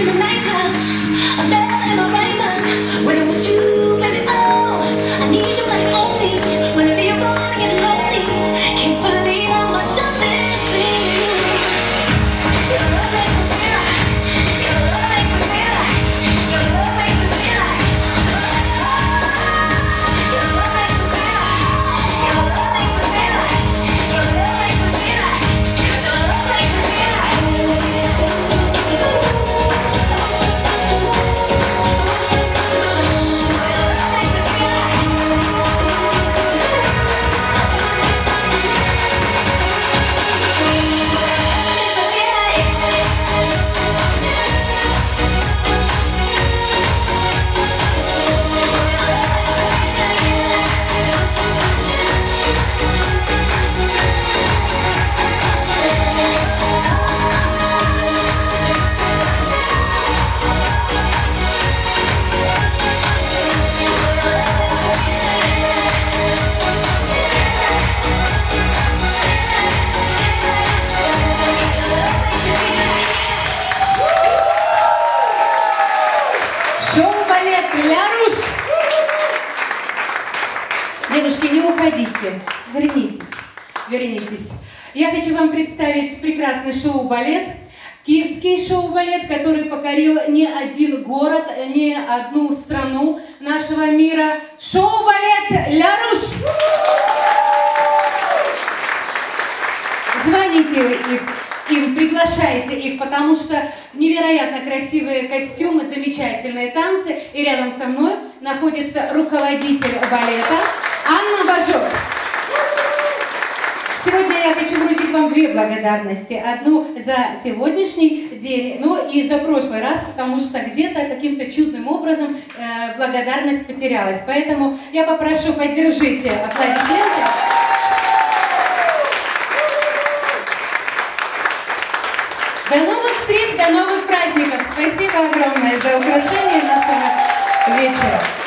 in the nighttime. Беларусь! Девушки, не уходите, вернитесь, вернитесь. Я хочу вам представить прекрасный шоу-балет, киевский шоу-балет, который покорил не один город, не одну страну нашего мира. Шоу-балет «Ля Звоните их им, приглашайте их, потому что невероятно красивые костюмы, замечательные танцы. И рядом со мной находится руководитель балета Анна Бажов. Сегодня я хочу вручить вам две благодарности. Одну за сегодняшний день, ну и за прошлый раз, потому что где-то каким-то чудным образом э, благодарность потерялась. Поэтому я попрошу, поддержите аплодисменты. Встреч, до новых праздников. Спасибо огромное за украшение нашего вечера.